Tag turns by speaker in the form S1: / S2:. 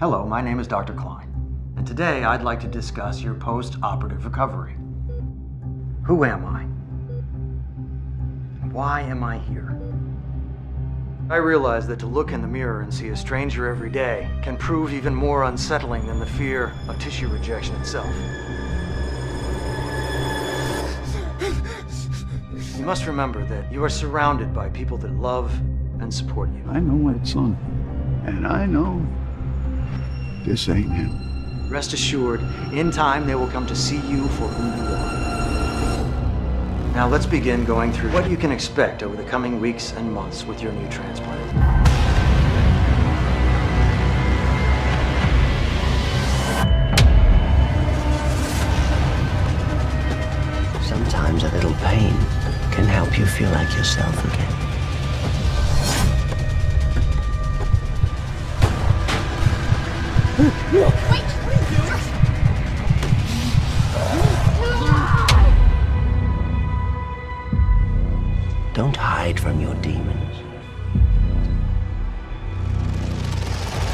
S1: Hello, my name is Dr. Klein, and today I'd like to discuss your post operative recovery. Who am I? Why am I here? I realize that to look in the mirror and see a stranger every day can prove even more unsettling than the fear of tissue rejection itself. You must remember that you are surrounded by people that love and support you.
S2: I know my son, and I know this ain't him.
S1: Rest assured, in time they will come to see you for who you are. Now let's begin going through what you can expect over the coming weeks and months with your new transplant.
S3: Sometimes a little pain can help you feel like yourself again. Don't hide from your demon.